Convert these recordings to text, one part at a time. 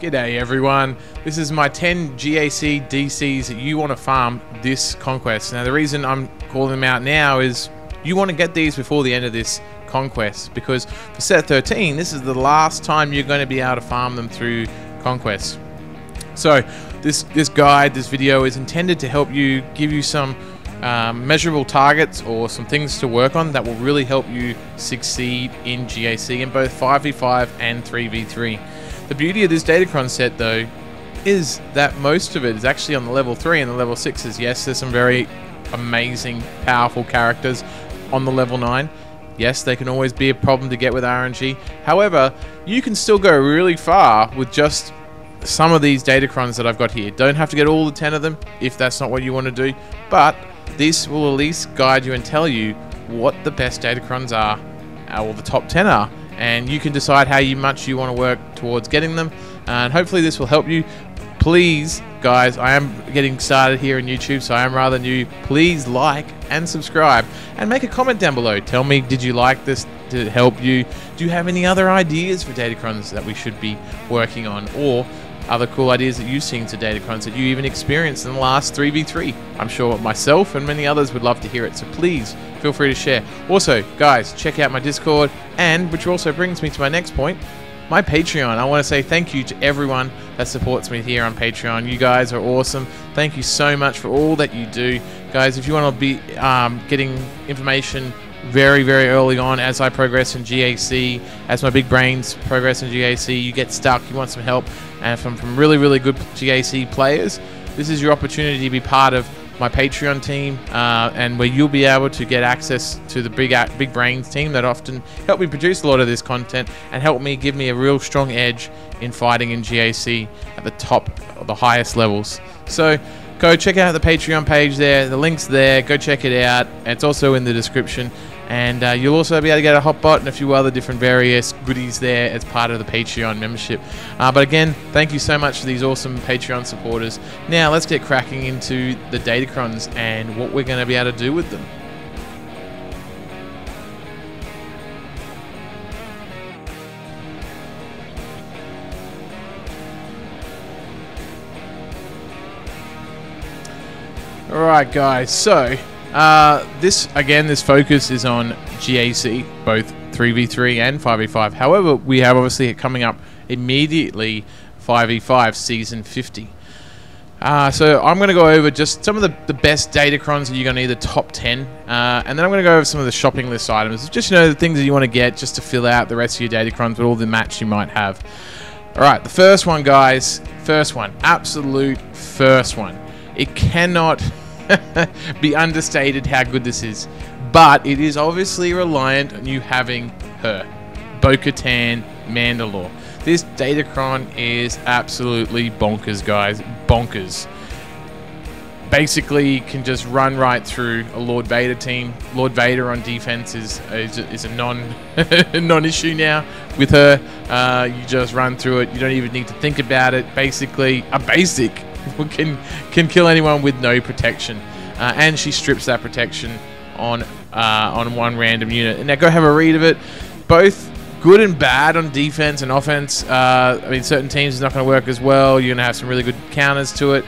G'day everyone. This is my 10 GAC DCs that you want to farm this conquest. Now the reason I'm calling them out now is you want to get these before the end of this conquest because for set 13 this is the last time you're going to be able to farm them through conquest. So this this guide, this video is intended to help you give you some um, measurable targets or some things to work on that will really help you succeed in GAC in both 5v5 and 3v3. The beauty of this Datacron set, though, is that most of it is actually on the level 3 and the level 6s. Yes, there's some very amazing, powerful characters on the level 9. Yes, they can always be a problem to get with RNG. However, you can still go really far with just some of these Datacrons that I've got here. Don't have to get all the 10 of them if that's not what you want to do, but this will at least guide you and tell you what the best Datacrons are, or the top 10 are and you can decide how much you want to work towards getting them and hopefully this will help you. Please guys i am getting started here in youtube so i am rather new. Please like and subscribe and make a comment down below. Tell me did you like this? Did it help you? Do you have any other ideas for datacrons that we should be working on or other cool ideas that you've seen to Datacrons that you even experienced in the last 3v3. I'm sure myself and many others would love to hear it, so please feel free to share. Also, guys, check out my Discord, and which also brings me to my next point, my Patreon. I want to say thank you to everyone that supports me here on Patreon. You guys are awesome. Thank you so much for all that you do. Guys, if you want to be um, getting information very, very early on as I progress in GAC, as my big brains progress in GAC, you get stuck, you want some help, and from, from really, really good GAC players, this is your opportunity to be part of my Patreon team, uh, and where you'll be able to get access to the big big brains team that often help me produce a lot of this content and help me give me a real strong edge in fighting in GAC at the top, or the highest levels. So go check out the Patreon page there. The link's there. Go check it out. It's also in the description. And uh, you'll also be able to get a hotbot and a few other different various goodies there as part of the Patreon membership. Uh, but again, thank you so much for these awesome Patreon supporters. Now let's get cracking into the Datacrons and what we're going to be able to do with them. Alright guys, so uh, this again, this focus is on GAC, both 3v3 and 5v5. However, we have obviously coming up immediately 5v5 season 50. Uh, so I'm going to go over just some of the, the best Datacrons that you're going to need, the top 10. Uh, and then I'm going to go over some of the shopping list items. Just, you know, the things that you want to get just to fill out the rest of your Datacrons with all the match you might have. Alright, the first one, guys. First one. Absolute first one. It cannot be understated how good this is. But it is obviously reliant on you having her. Bo-Katan Mandalore. This Datacron is absolutely bonkers, guys. Bonkers. Basically, can just run right through a Lord Vader team. Lord Vader on defense is is, is a non non issue now with her. Uh, you just run through it. You don't even need to think about it. Basically, a basic can can kill anyone with no protection, uh, and she strips that protection on uh, on one random unit. Now go have a read of it. Both good and bad on defense and offense. Uh, I mean, certain teams is not going to work as well. You're going to have some really good counters to it,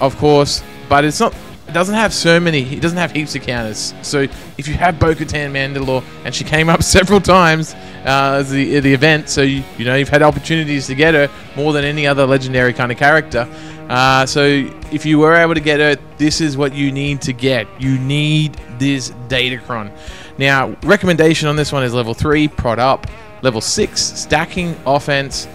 of course, but it's not. It doesn't have so many. It doesn't have heaps of counters. So if you have Bo-Katan Mandalore, and she came up several times uh, as the the event, so you, you know you've had opportunities to get her more than any other legendary kind of character. Uh, so if you were able to get it, this is what you need to get. You need this Datacron. Now, recommendation on this one is level 3, prod up. Level 6, stacking, offense.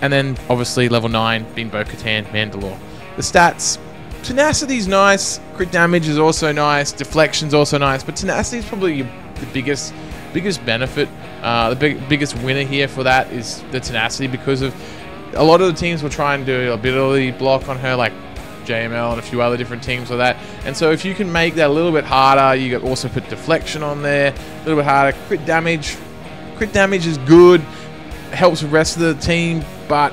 And then, obviously, level 9, being Bo-Katan, Mandalore. The stats, tenacity's nice. Crit damage is also nice. Deflection's also nice. But tenacity is probably the biggest biggest benefit. Uh, the big, biggest winner here for that is the tenacity because of a lot of the teams will try and do a ability block on her, like JML and a few other different teams with that. And so if you can make that a little bit harder, you can also put deflection on there, a little bit harder. Crit damage, crit damage is good, helps the rest of the team, but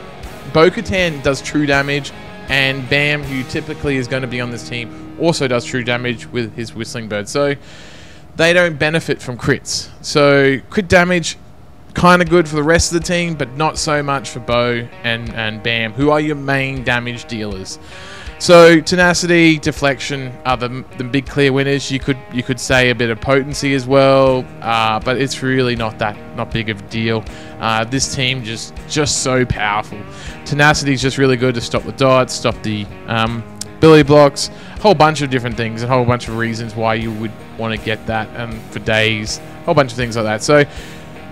Bo-Katan does true damage, and Bam, who typically is going to be on this team, also does true damage with his Whistling Bird. So they don't benefit from crits. So crit damage kind of good for the rest of the team, but not so much for Bo and, and Bam, who are your main damage dealers. So tenacity, deflection are the, the big clear winners. You could you could say a bit of potency as well, uh, but it's really not that not big of a deal. Uh, this team just just so powerful. Tenacity is just really good to stop the dots, stop the um, ability blocks, a whole bunch of different things, a whole bunch of reasons why you would want to get that, and for days, a whole bunch of things like that. So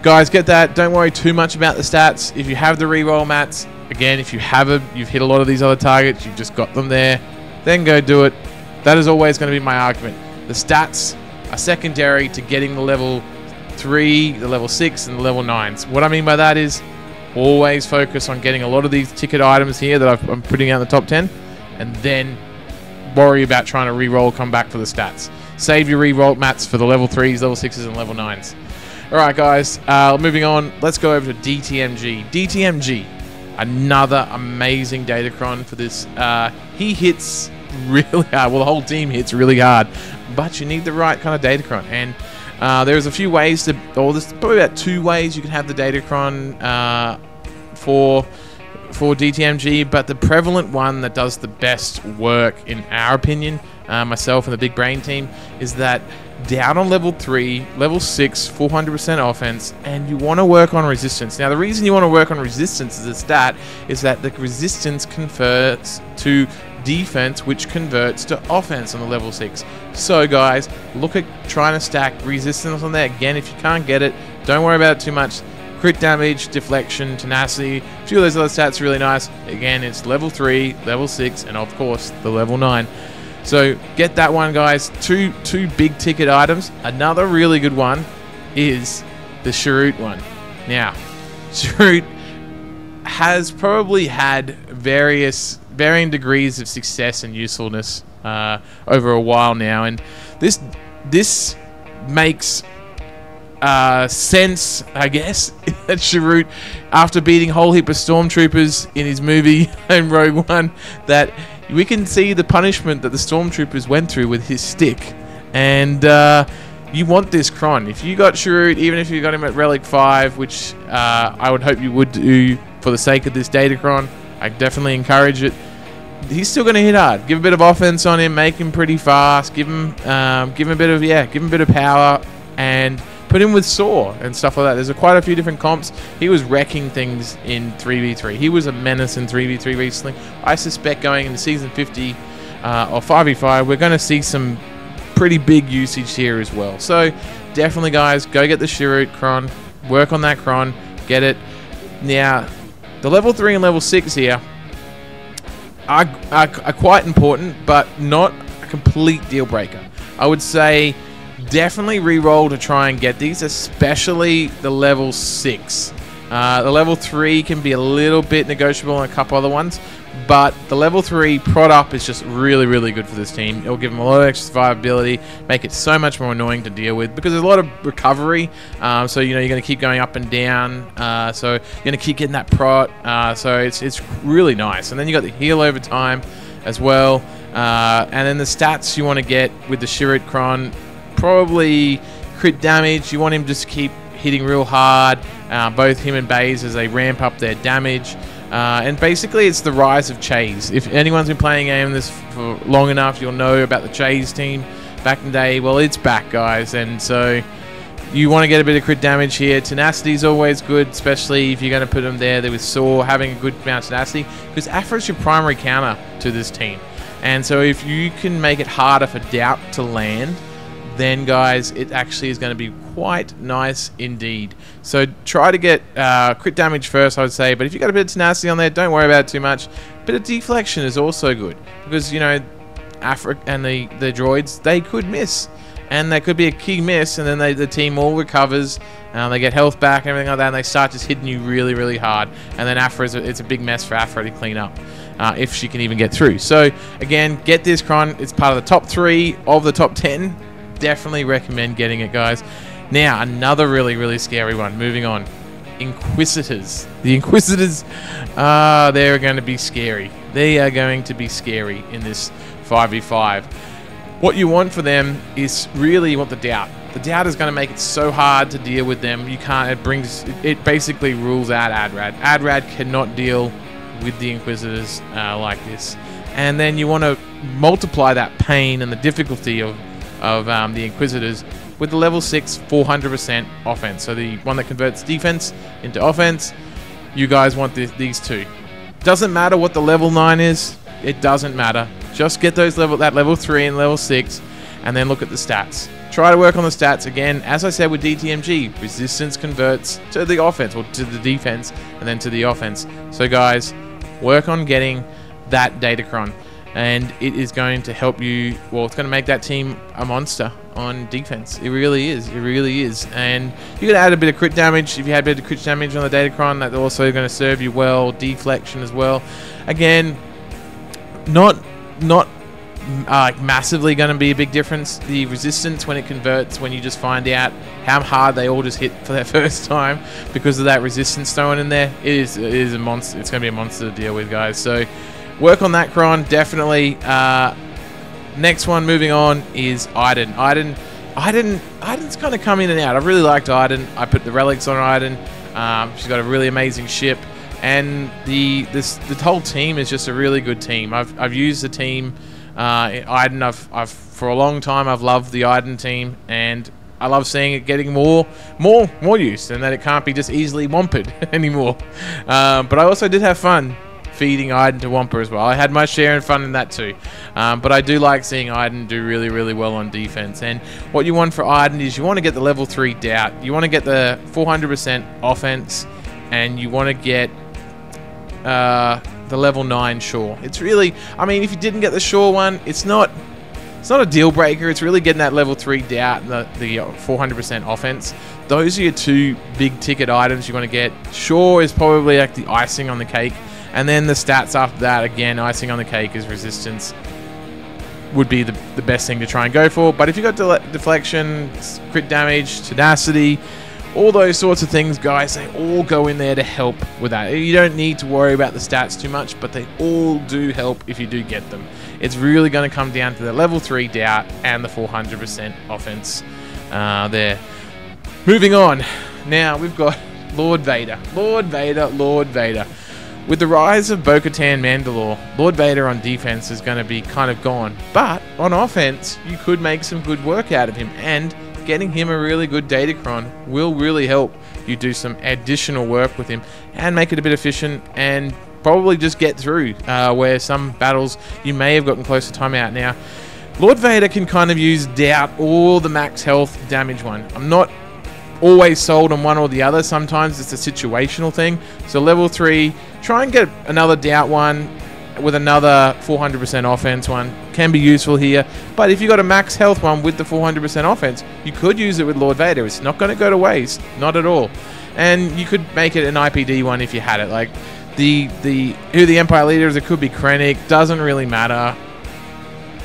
guys, get that. Don't worry too much about the stats. If you have the reroll mats, Again, if you have a, you've hit a lot of these other targets, you've just got them there, then go do it. That is always going to be my argument. The stats are secondary to getting the level 3, the level 6, and the level 9s. What I mean by that is always focus on getting a lot of these ticket items here that i am putting out in the top 10, and then worry about trying to re-roll, come back for the stats. Save your re-roll mats for the level 3s, level 6s, and level 9s. Alright guys, uh, moving on, let's go over to DTMG. DTMG Another amazing Datacron for this. Uh, he hits really hard. Well, the whole team hits really hard, but you need the right kind of Datacron. And uh, there's a few ways to, or there's probably about two ways you can have the Datacron uh, for for DTMG, but the prevalent one that does the best work, in our opinion, uh, myself and the Big Brain team, is that down on level 3, level 6, 400% offense, and you want to work on resistance. Now, the reason you want to work on resistance as a stat is that the resistance converts to defense, which converts to offense on the level 6. So, guys, look at trying to stack resistance on there. Again, if you can't get it, don't worry about it too much. Crit damage, deflection, tenacity, a few of those other stats are really nice. Again, it's level 3, level 6, and of course, the level 9. So get that one, guys. Two two big ticket items. Another really good one is the Chirrut one. Now, Chirrut has probably had various varying degrees of success and usefulness uh, over a while now, and this this makes uh, sense, I guess, that Chirrut, after beating a whole heap of stormtroopers in his movie in Rogue One, that we can see the punishment that the stormtroopers went through with his stick. And uh, you want this Cron. If you got Chirrut, even if you got him at Relic 5, which uh, I would hope you would do for the sake of this Datacron, I definitely encourage it. He's still going to hit hard. Give a bit of offense on him, make him pretty fast, give him, um, give him a bit of yeah, give him a bit of power, and Put him with Saw and stuff like that. There's a, quite a few different comps. He was wrecking things in 3v3. He was a menace in 3v3 recently. I suspect going into Season 50 uh, or 5v5, we're going to see some pretty big usage here as well. So definitely, guys, go get the Chirrut Cron. Work on that Cron. Get it. Now, the level 3 and level 6 here are, are, are quite important, but not a complete deal breaker. I would say definitely re-roll to try and get these, especially the level 6. Uh, the level 3 can be a little bit negotiable on a couple other ones, but the level 3 prod up is just really, really good for this team. It'll give them a lot of extra survivability, make it so much more annoying to deal with because there's a lot of recovery. Um, so, you know, you're going to keep going up and down. Uh, so, you're going to keep getting that prod. Uh, so, it's, it's really nice. And then you got the heal over time as well. Uh, and then the stats you want to get with the Chirrut Cron probably crit damage. You want him just keep hitting real hard, uh, both him and Baze as they ramp up their damage. Uh, and basically, it's the rise of Chase. If anyone's been playing game this for long enough, you'll know about the Chase team back in the day. Well, it's back, guys, and so you want to get a bit of crit damage here. Tenacity is always good, especially if you're going to put them there. There with Saw having a good amount of tenacity, because is your primary counter to this team. And so if you can make it harder for Doubt to land, then guys, it actually is going to be quite nice indeed. So try to get uh, crit damage first, I would say. But if you've got a bit of tenacity on there, don't worry about it too much. A bit of deflection is also good because you know, Aphra and the the droids they could miss, and that could be a key miss, and then they, the team all recovers. Uh, they get health back and everything like that, and they start just hitting you really, really hard. And then Aphra, is a, it's a big mess for Aphra to clean up. Uh, if she can even get through. So, again, get this Cron. It's part of the top three of the top 10 definitely recommend getting it, guys. Now, another really, really scary one. Moving on. Inquisitors. The Inquisitors, uh, they're going to be scary. They are going to be scary in this 5v5. What you want for them is really you want the doubt. the doubt is going to make it so hard to deal with them. You can't. It brings. It basically rules out Adrad. Adrad cannot deal with the Inquisitors uh, like this. And then you want to multiply that pain and the difficulty of of um, the Inquisitors with the level six 400% offense. So the one that converts defense into offense. You guys want the, these two. Doesn't matter what the level nine is. It doesn't matter. Just get those level that level three and level six, and then look at the stats. Try to work on the stats again. As I said with DTMG, resistance converts to the offense or to the defense, and then to the offense. So guys, work on getting that Datacron, and it is going to help you. Well, it's going to make that team a monster on defense. It really is. It really is. And you can add a bit of crit damage. If you had a bit of crit damage on the Datacron, that's also going to serve you well. Deflection as well. Again, not not uh, massively going to be a big difference. The resistance when it converts, when you just find out how hard they all just hit for their first time because of that resistance thrown in there, it is it is a monster. It's going to be a monster to deal with, guys. So work on that, Cron. Definitely. Uh, next one, moving on, is Iden. Iden, Iden, Iden's kind of come in and out. I really liked Iden. I put the relics on Iden. Um, she's got a really amazing ship and the this the whole team is just a really good team. I've, I've used the team uh, Iden. I've, I've for a long time I've loved the Iden team, and I love seeing it getting more more more use, and that it can't be just easily wampered anymore. Um, but I also did have fun feeding Iden to Wampa as well. I had my share of fun in that too. Um, but I do like seeing Iden do really, really well on defense. And what you want for Iden is you want to get the level 3 doubt. You want to get the 400% offense. And you want to get uh, the level 9 Shore. It's really, I mean, if you didn't get the Shore one, it's not it's not a deal breaker. It's really getting that level 3 doubt the, the 400% uh, offense. Those are your two big ticket items you want to get. Shore is probably like the icing on the cake. And then the stats after that, again, icing on the cake is resistance would be the, the best thing to try and go for. But if you've got deflection, crit damage, tenacity, all those sorts of things, guys, they all go in there to help with that. You don't need to worry about the stats too much, but they all do help if you do get them. It's really going to come down to the level 3 doubt and the 400% offense uh, there. Moving on. Now, we've got Lord Vader. Lord Vader, Lord Vader. With the rise of Bo-Katan Mandalore, Lord Vader on defense is going to be kind of gone. But on offense, you could make some good work out of him. And getting him a really good Datacron will really help you do some additional work with him and make it a bit efficient and probably just get through uh, where some battles you may have gotten close to timeout. Now, Lord Vader can kind of use Doubt or the max health damage one. I'm not always sold on one or the other. Sometimes it's a situational thing. So level 3, try and get another Doubt one with another 400% offense one can be useful here. But if you got a max health one with the 400% offense, you could use it with Lord Vader. It's not going to go to waste, not at all. And you could make it an IPD one if you had it. Like the the who the Empire leader is, it could be Krennic. Doesn't really matter.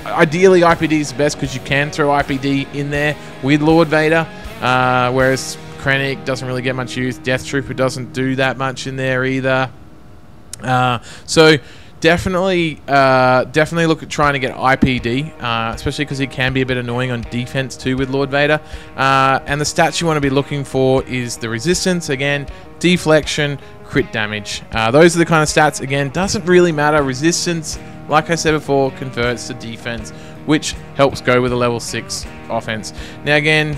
Ideally, IPD is the best because you can throw IPD in there with Lord Vader, uh, whereas Krennic doesn't really get much use. Death Trooper doesn't do that much in there either. Uh, so definitely, uh, definitely look at trying to get IPD, uh, especially because he can be a bit annoying on defense too with Lord Vader. Uh, and the stats you want to be looking for is the resistance again, deflection, crit damage. Uh, those are the kind of stats. Again, doesn't really matter. Resistance, like I said before, converts to defense, which helps go with a level six offense. Now again.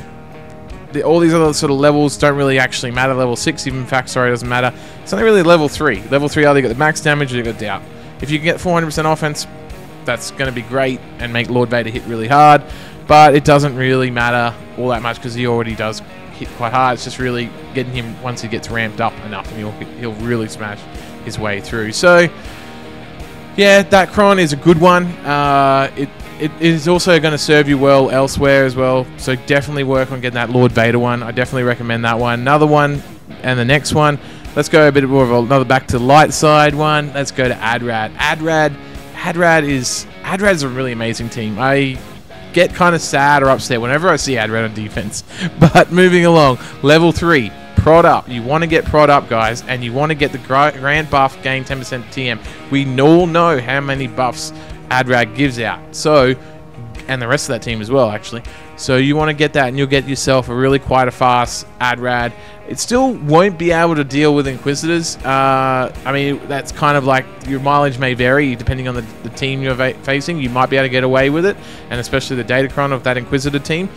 The, all these other sort of levels don't really actually matter. Level 6, even fact, sorry, doesn't matter. It's only really level 3. Level 3, either you got the max damage or you got doubt. If you can get 400% offense, that's going to be great and make Lord Vader hit really hard. But it doesn't really matter all that much because he already does hit quite hard. It's just really getting him once he gets ramped up enough, and he'll he'll really smash his way through. So, yeah, that Cron is a good one. Uh, it it is also going to serve you well elsewhere as well. So definitely work on getting that Lord Vader one. I definitely recommend that one. Another one, and the next one Let's go a bit more of another back to light side one. Let's go to Adrad. Adrad, Adrad is Adrad's a really amazing team. I get kind of sad or upset whenever I see Adrad on defense. But moving along, level three, prod up. You want to get prod up, guys, and you want to get the grand buff, gain 10% TM. We all know how many buffs Adrad gives out. So, and the rest of that team as well, actually. So you want to get that, and you'll get yourself a really quite a fast Adrad. It still won't be able to deal with Inquisitors. Uh, I mean, that's kind of like your mileage may vary depending on the, the team you're facing. You might be able to get away with it, and especially the Datacron of that Inquisitor team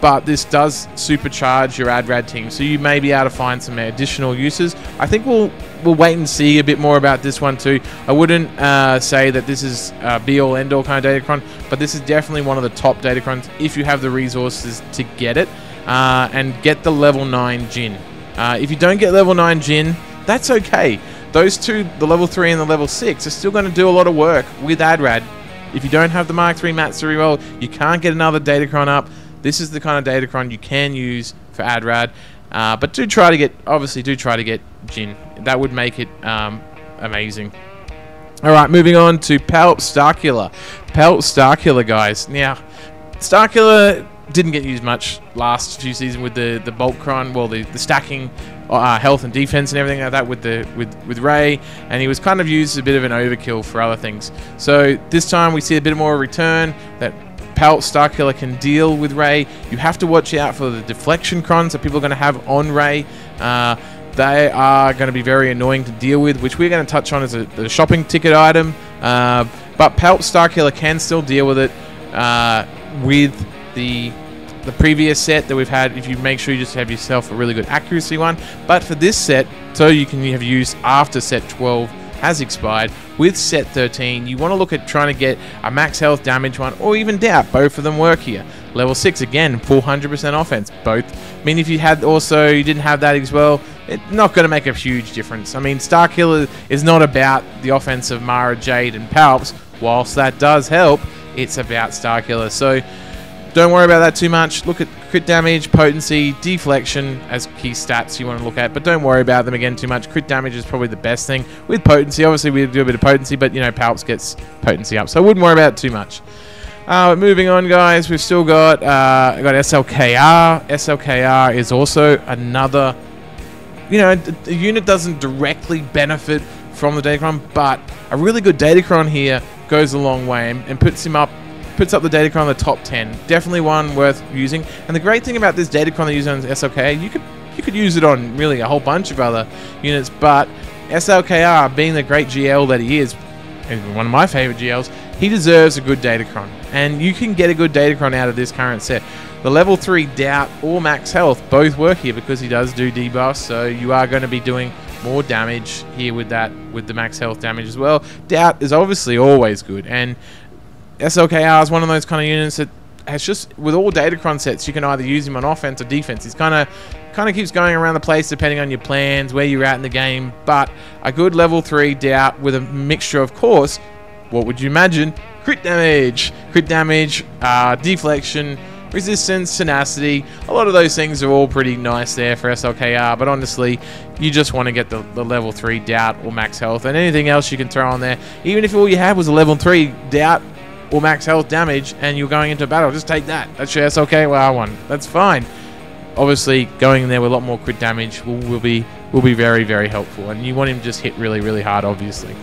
but this does supercharge your Adrad team, so you may be able to find some additional uses. I think we'll we'll wait and see a bit more about this one too. I wouldn't uh, say that this is uh, be all end all kind of Datacron, but this is definitely one of the top Datacrons if you have the resources to get it uh, and get the level nine Jyn. Uh, if you don't get level nine Jyn, that's okay. Those two, the level three and the level six, are still going to do a lot of work with Adrad. If you don't have the Mark III Matsuri reroll, you can't get another Datacron up this is the kind of datacron you can use for AdRad. Uh, but do try to get, obviously, do try to get Jyn. That would make it um, amazing. All right, moving on to Palp Starkiller. Palp Starkiller, guys. Now, Starkiller didn't get used much last few seasons with the the Boltcron, well, the, the stacking uh, health and defense and everything like that with the with with Rey, and he was kind of used as a bit of an overkill for other things. So this time we see a bit more return that Palp Starkiller can deal with Rey. You have to watch out for the deflection crons that people are going to have on Rey. Uh, they are going to be very annoying to deal with, which we're going to touch on as a, a shopping ticket item. Uh, but Palp Starkiller can still deal with it uh, with the the previous set that we've had. If you make sure you just have yourself a really good accuracy one, but for this set, so you can have used after set 12 has expired. With set 13, you want to look at trying to get a max health damage one or even doubt. Both of them work here. Level 6, again, 400% offense. Both. I mean, if you had also, you didn't have that as well, it's not going to make a huge difference. I mean, Starkiller is not about the offense of Mara, Jade, and Palps. Whilst that does help, it's about Starkiller. So, don't worry about that too much. Look at crit damage, potency, deflection as key stats you want to look at, but don't worry about them again too much. Crit damage is probably the best thing. With potency, obviously we do a bit of potency, but you know, Palps gets potency up, so I wouldn't worry about it too much. Uh, moving on, guys, we've still got uh, got SLKR. SLKR is also another, you know, the unit doesn't directly benefit from the Datacron, but a really good Datacron here goes a long way and, and puts him up puts up the Datacron in the top 10. Definitely one worth using. And the great thing about this Datacron you use on SLK, you could you could use it on really a whole bunch of other units, but SLKR, being the great GL that he is, one of my favorite GLs, he deserves a good Datacron. And you can get a good Datacron out of this current set. The level 3 Doubt or Max Health both work here because he does do debuffs, so you are going to be doing more damage here with that, with the max health damage as well. Doubt is obviously always good, and SLKR is one of those kind of units that has just with all Datacron sets, you can either use him on offense or defense. He's kind of kind of keeps going around the place depending on your plans, where you're at in the game. But a good level three doubt with a mixture, of course. What would you imagine? Crit damage, crit damage, uh, deflection, resistance, tenacity. A lot of those things are all pretty nice there for SLKR. But honestly, you just want to get the, the level three doubt or max health, and anything else you can throw on there. Even if all you had was a level three doubt or max health damage and you're going into battle, just take that. That's your SLKR one. That's fine. Obviously, going in there with a lot more crit damage will, will be will be very very helpful, and you want him to just hit really really hard, obviously.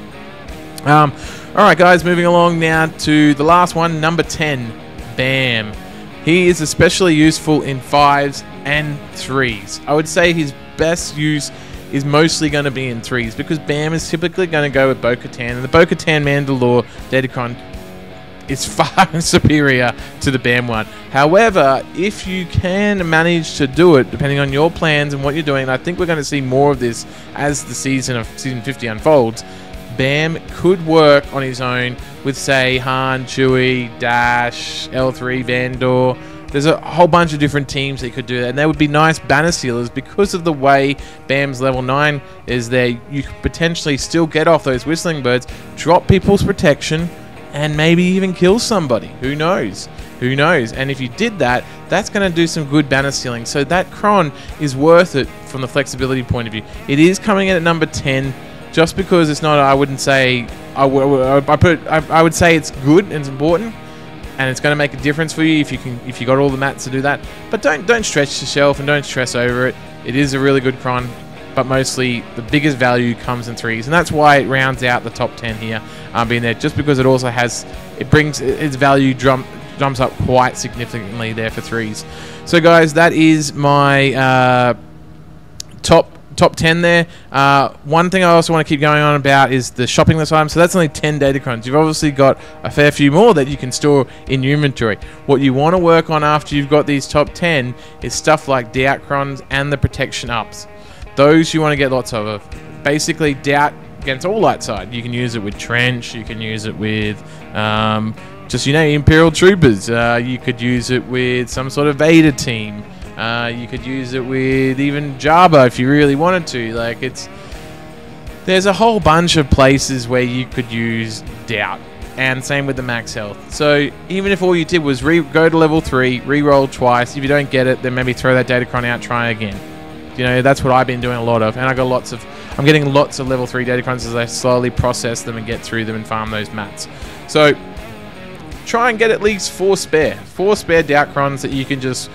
Um, all right, guys, moving along now to the last one, number ten, Bam. He is especially useful in fives and threes. I would say his best use is mostly going to be in threes because Bam is typically going to go with Bo-Katan, and the Bo-Katan Mandalore is far superior to the BAM one. However, if you can manage to do it, depending on your plans and what you're doing, I think we're going to see more of this as the season of season 50 unfolds. Bam could work on his own with, say, Han, Chewie, Dash, L3, Vandor. There's a whole bunch of different teams that could do that, and they would be nice banner sealers because of the way Bam's level 9 is there. You could potentially still get off those whistling birds, drop people's protection, and maybe even kill somebody. Who knows? Who knows? And if you did that, that's going to do some good banner stealing. So that Cron is worth it from the flexibility point of view. It is coming in at number 10 just because it's not, I wouldn't say, I, I, put, I, I would say it's good and it's important and it's going to make a difference for you if you can if you got all the mats to do that. But don't don't stretch yourself and don't stress over it. It is a really good cron but mostly the biggest value comes in threes, and that's why it rounds out the top 10 here, um, being there, just because it also has, it brings its value drum, jumps up quite significantly there for threes. So, guys, that is my uh, top top 10 there. Uh, one thing I also want to keep going on about is the shopping list items. So that's only 10 Datacrons. You've obviously got a fair few more that you can store in your inventory. What you want to work on after you've got these top 10 is stuff like Diacrons and the protection ups. Those you want to get lots of. Basically, Doubt against all light side. You can use it with Trench, you can use it with um, just, you know, Imperial Troopers. Uh, you could use it with some sort of Vader team. Uh, you could use it with even Jabba if you really wanted to. Like it's there's a whole bunch of places where you could use doubt, and same with the max health. So even if all you did was re- go to level three, re-roll twice. If you don't get it, then maybe throw that Datacron out, try again. You know that's what I've been doing a lot of, and I got lots of. I'm getting lots of level three Datacrons as I slowly process them and get through them and farm those mats. So try and get at least four spare, four spare Doubtcrons that you can just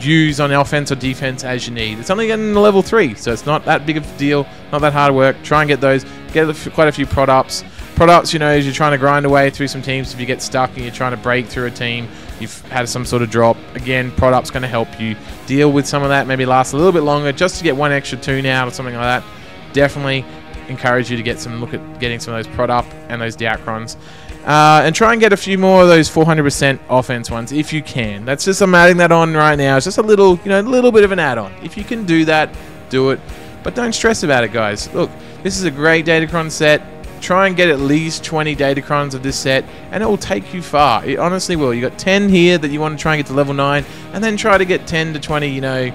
use on offense or defense as you need. It's only getting level 3, so it's not that big of a deal, not that hard work. Try and get those, get quite a few products. Products, you know, as you're trying to grind away through some teams, if you get stuck and you're trying to break through a team, you've had some sort of drop, again, product's going to help you deal with some of that, maybe last a little bit longer, just to get one extra tune out or something like that. Definitely encourage you to get some look at getting some of those product and those Doubtcrons. Uh, and try and get a few more of those 400% offense ones if you can. That's just I'm adding that on right now. It's just a little, you know, a little bit of an add-on. If you can do that, do it. But don't stress about it, guys. Look, this is a great Datacron set. Try and get at least 20 Datacrons of this set, and it will take you far. It honestly will. You got 10 here that you want to try and get to level 9, and then try to get 10 to 20, you know,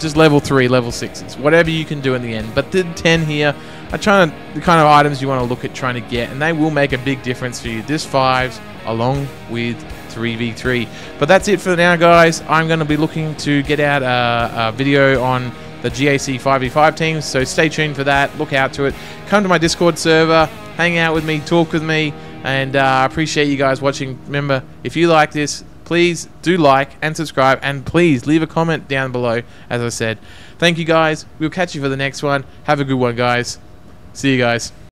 just level 3, level 6s. Whatever you can do in the end. But the 10 here are trying to, the kind of items you want to look at trying to get, and they will make a big difference for you. This fives along with 3v3. But that's it for now, guys. I'm going to be looking to get out a, a video on the GAC 5v5 teams, so stay tuned for that. Look out to it. Come to my Discord server, hang out with me, talk with me, and I uh, appreciate you guys watching. Remember, if you like this, please do like and subscribe, and please leave a comment down below, as I said. Thank you, guys. We'll catch you for the next one. Have a good one, guys. See you guys.